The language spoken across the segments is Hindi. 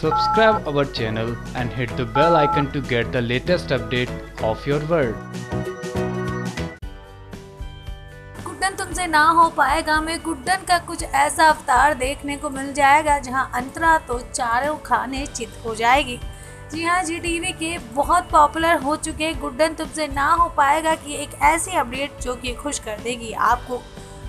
Subscribe our channel and hit the bell icon to get the latest update of your world. Guddan तुमसे ना हो पाएगा, हमें गुड्डन का कुछ ऐसा अवतार देखने को मिल जाएगा, जहाँ अंतरा तो चारों खाने चित हो जाएगी। जी हाँ जी टीवी के बहुत पॉपुलर हो चुके गुड्डन तुमसे ना हो पाएगा कि एक ऐसी अपडेट जो कि खुश कर देगी आपको।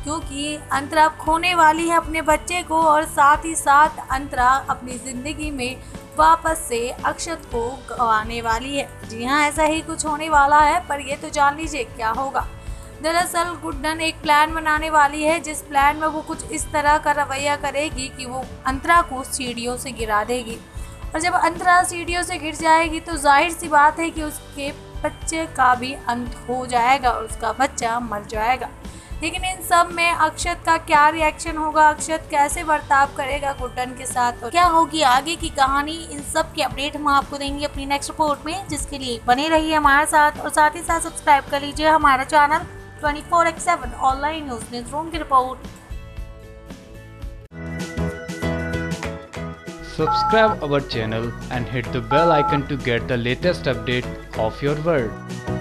क्योंकि अंतरा खोने वाली है अपने बच्चे को और साथ ही साथ अंतरा अपनी ज़िंदगी में वापस से अक्षत को गंवाने वाली है। जी हाँ ऐसा ही कुछ होने वाला है, पर ये तो जान लीजिए क्या होगा। दरअसल गुड्डन एक प्लान बनाने वाली है, जिस प्लान में वो कुछ इस तरह का रवैया करेगी कि वो अंतरा को सीढ़ियों से गिरा देगी। और जब अंतरा सीढ़ियों से गिर जाएगी तो ज़ाहिर सी बात है कि उसके बच्चे का भी अंत हो जाएगा और उसका बच्चा मर जाएगा। लेकिन इन सब में अक्षत का क्या रिएक्शन होगा? अक्षत कैसे बर्ताव करेगा गुड्डन के साथ? और क्या होगी आगे की कहानी? इन सब की अपडेट हम आपको देंगे अपनी नेक्स्ट रिपोर्ट में, जिसके लिए बने रहिए हमारे साथ और साथ ही साथ सब्सक्राइब कर लीजिए हमारा channel 24x7 online news news room की report Subscribe our channel and hit the bell icon to get the latest update of your world.